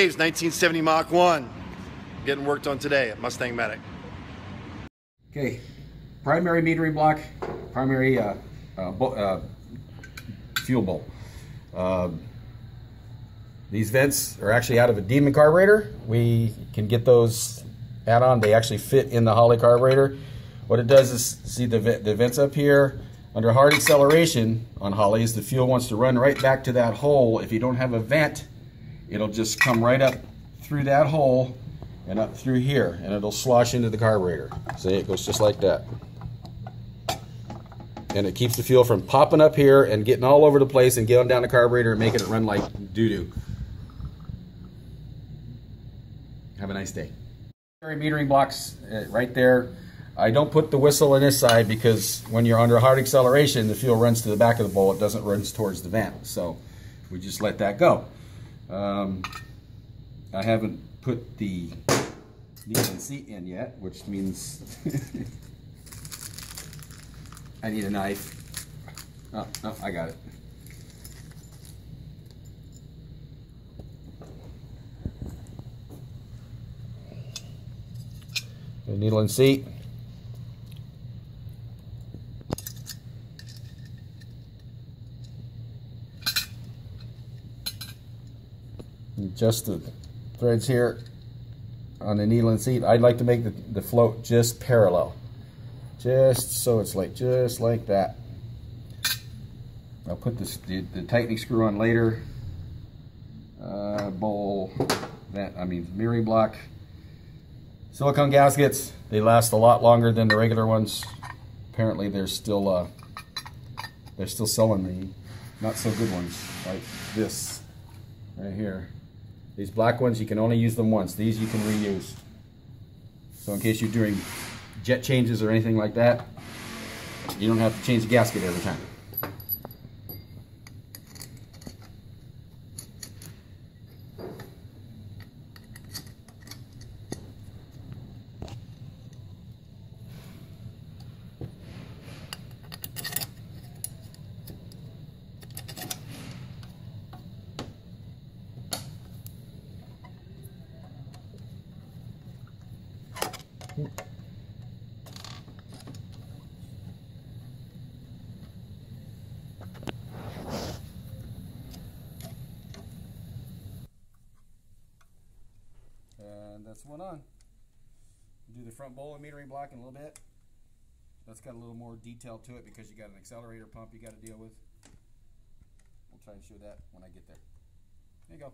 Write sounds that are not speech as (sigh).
Dave's 1970 Mach 1 getting worked on today at Mustang Medic. Okay, primary metering block, primary uh, uh, uh, fuel bowl. Uh, these vents are actually out of a Demon carburetor. We can get those add-on. They actually fit in the Holley carburetor. What it does is, see the, the vents up here, under hard acceleration on Holleys, the fuel wants to run right back to that hole. If you don't have a vent, it'll just come right up through that hole and up through here, and it'll slosh into the carburetor. See, it goes just like that. And it keeps the fuel from popping up here and getting all over the place and going down the carburetor and making it run like doo-doo. Have a nice day. Metering blocks uh, right there. I don't put the whistle on this side because when you're under hard acceleration, the fuel runs to the back of the bowl. It doesn't run towards the vent. So we just let that go. Um, I haven't put the needle and seat in yet, which means (laughs) I need a knife. Oh, no, I got it. Needle and seat. Just the threads here on the needle and seat. I'd like to make the, the float just parallel. Just so it's like, just like that. I'll put this, the, the tightening screw on later. Uh, bowl, that, I mean, metering block. Silicone gaskets, they last a lot longer than the regular ones. Apparently they're still, uh, they're still selling the not so good ones, like this right here. These black ones, you can only use them once. These you can reuse. So in case you're doing jet changes or anything like that, you don't have to change the gasket every time. And that's one on. Do the front bowl and metering block in a little bit. That's got a little more detail to it because you got an accelerator pump you got to deal with. We'll try and show that when I get there. There you go.